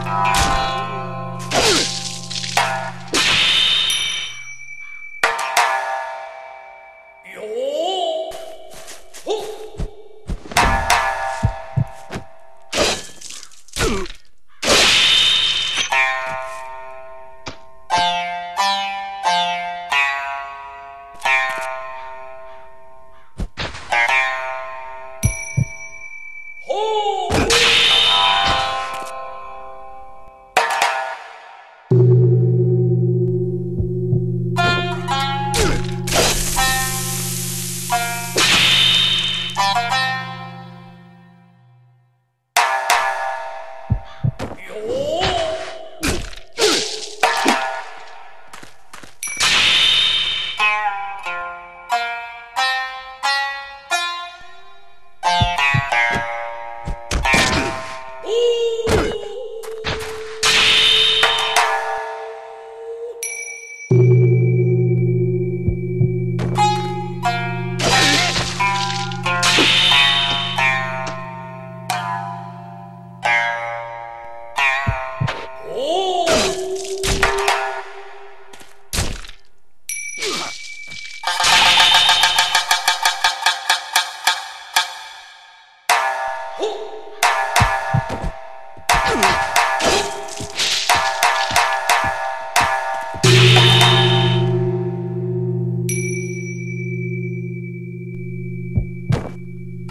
Bye. Whoa.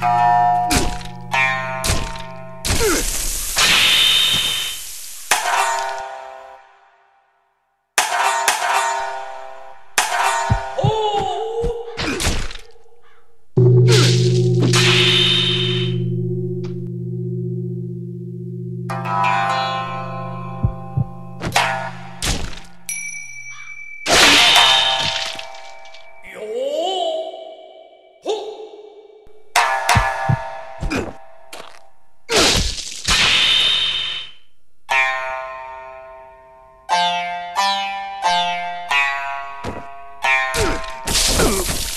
Bye. Ugh!